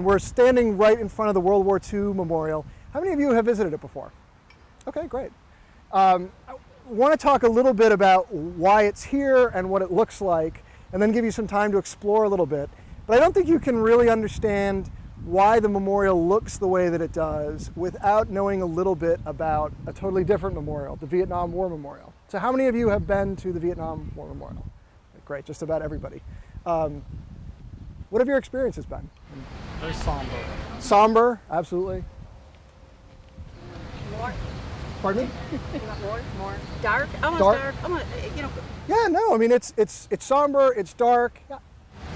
We're standing right in front of the World War II Memorial. How many of you have visited it before? Okay, great. Um, I want to talk a little bit about why it's here and what it looks like, and then give you some time to explore a little bit. But I don't think you can really understand why the memorial looks the way that it does without knowing a little bit about a totally different memorial, the Vietnam War Memorial. So how many of you have been to the Vietnam War Memorial? Great, just about everybody. Um, what have your experiences been? Very somber. Somber, absolutely. More, Pardon me? more, more dark. I want Dark? dark. I want, you know, Yeah, no, I mean it's it's it's somber, it's dark. Yeah.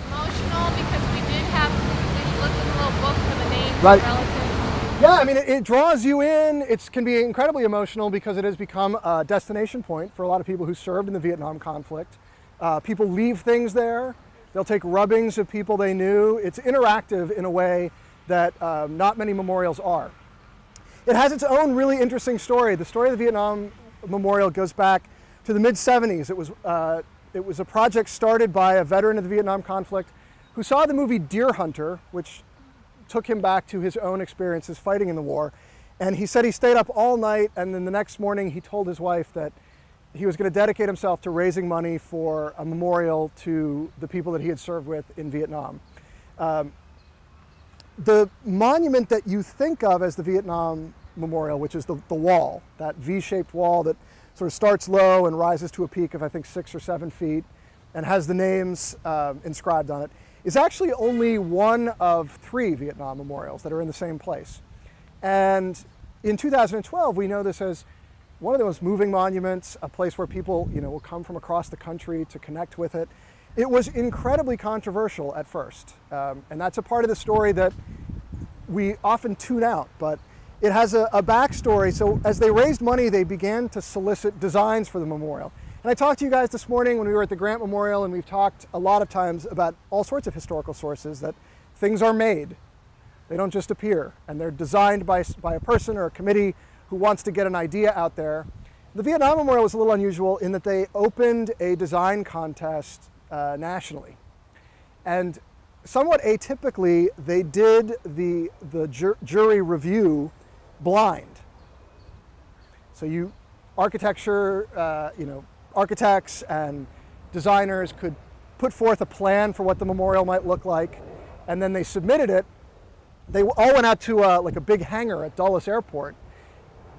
emotional because we did have we looked in the little book for the names Right. of relatives. Yeah, I mean, it, it draws you in. It can be incredibly emotional because it has become a destination point for a lot of people who served in the Vietnam conflict. Uh, people leave things there. They'll take rubbings of people they knew. It's interactive in a way that um, not many memorials are. It has its own really interesting story. The story of the Vietnam Memorial goes back to the mid 70s. It was, uh, it was a project started by a veteran of the Vietnam conflict who saw the movie Deer Hunter, which took him back to his own experiences fighting in the war. And he said he stayed up all night, and then the next morning he told his wife that he was going to dedicate himself to raising money for a memorial to the people that he had served with in Vietnam. Um, the monument that you think of as the Vietnam Memorial, which is the, the wall, that V shaped wall that sort of starts low and rises to a peak of, I think, six or seven feet and has the names um, inscribed on it, is actually only one of three Vietnam memorials that are in the same place. And in 2012, we know this as one of the most moving monuments, a place where people you know, will come from across the country to connect with it. It was incredibly controversial at first, um, and that's a part of the story that we often tune out, but it has a, a backstory. So as they raised money, they began to solicit designs for the memorial. And I talked to you guys this morning when we were at the Grant Memorial, and we've talked a lot of times about all sorts of historical sources that things are made. They don't just appear, and they're designed by, by a person or a committee who wants to get an idea out there. The Vietnam Memorial was a little unusual in that they opened a design contest uh, nationally. And somewhat atypically, they did the, the jur- jury review blind. So you, architecture, uh, you know, architects and designers could put forth a plan for what the memorial might look like, and then they submitted it. They all went out to uh, like a big hangar at Dulles Airport,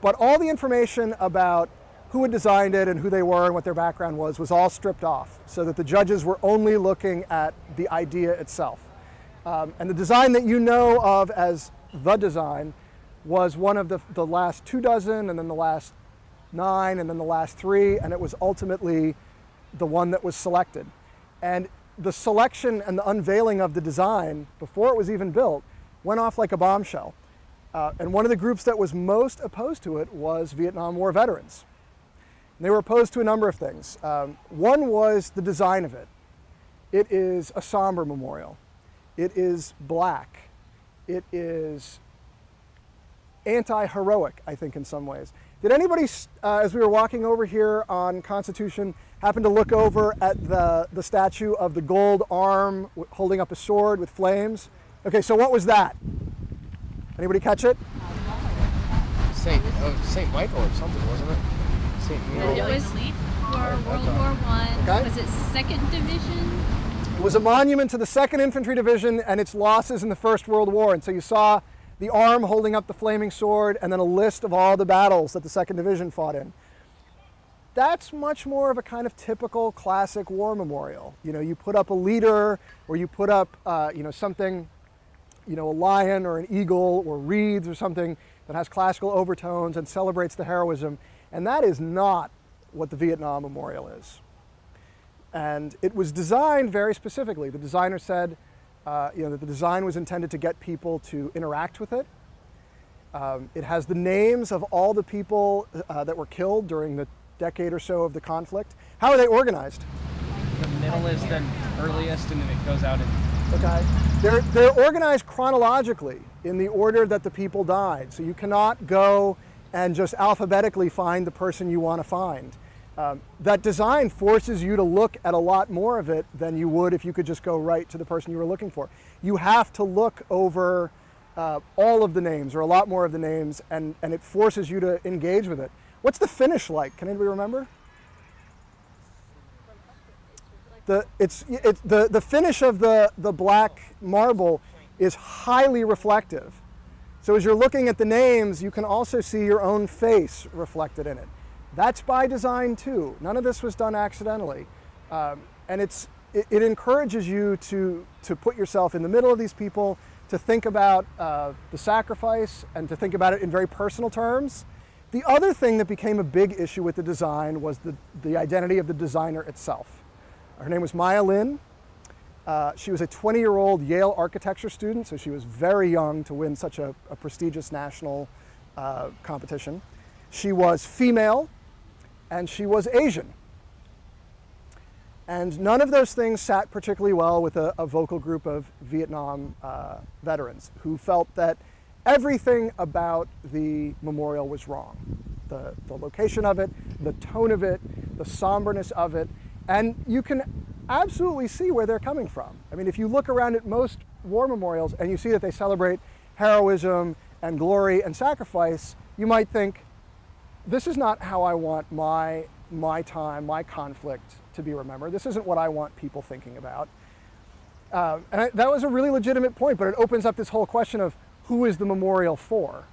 but all the information about who had designed it and who they were and what their background was was all stripped off so that the judges were only looking at the idea itself. Um, and the design that you know of as the design was one of the, the last two dozen and then the last nine and then the last three, and it was ultimately the one that was selected. And the selection and the unveiling of the design before it was even built went off like a bombshell. Uh, and one of the groups that was most opposed to it was Vietnam War veterans. And they were opposed to a number of things. Um, one was the design of it. It is a somber memorial. It is black. It is anti-heroic, I think, in some ways. Did anybody, uh, as we were walking over here on Constitution, happen to look over at the, the statue of the gold arm holding up a sword with flames? Okay, so what was that? Anybody catch it? Saint oh, Saint Michael or something, wasn't it? Saint It was for World War One. Okay. Was it Second Division? It was a monument to the 2nd Infantry Division and its losses in the First World War. And so you saw the arm holding up the flaming sword and then a list of all the battles that the 2nd Division fought in. That's much more of a kind of typical classic war memorial. You know, you put up a leader or you put up, uh, you know, something, you know, a lion or an eagle or reeds or something that has classical overtones and celebrates the heroism. And that is not what the Vietnam Memorial is. And it was designed very specifically. The designer said, uh, you know, that the design was intended to get people to interact with it. Um, it has the names of all the people uh, that were killed during the decade or so of the conflict. How are they organized? The middle is the earliest, and then it goes out in Okay. They're, they're organized chronologically in the order that the people died. So you cannot go and just alphabetically find the person you want to find. Um, that design forces you to look at a lot more of it than you would if you could just go right to the person you were looking for. You have to look over uh, all of the names or a lot more of the names, and, and it forces you to engage with it. What's the finish like? Can anybody remember? The, it's, it's, the, the finish of the, the black marble is highly reflective. So as you're looking at the names, you can also see your own face reflected in it. That's by design too. None of this was done accidentally. Um, and it's, it, it, encourages you to, to put yourself in the middle of these people, to think about uh, the sacrifice and to think about it in very personal terms. The other thing that became a big issue with the design was the, the identity of the designer itself. Her name was Maya Lin. Uh, she was a 20 year old Yale architecture student, so she was very young to win such a, a prestigious national uh, competition. She was female and she was Asian. And none of those things sat particularly well with a, a vocal group of Vietnam uh, veterans who felt that everything about the memorial was wrong. The, the location of it, the tone of it, the somberness of it, and you can absolutely see where they're coming from. I mean, if you look around at most war memorials and you see that they celebrate heroism and glory and sacrifice, you might think, this is not how I want my, my time, my conflict to be remembered. This isn't what I want people thinking about. Uh, and I, that was a really legitimate point, but it opens up this whole question of who is the memorial for?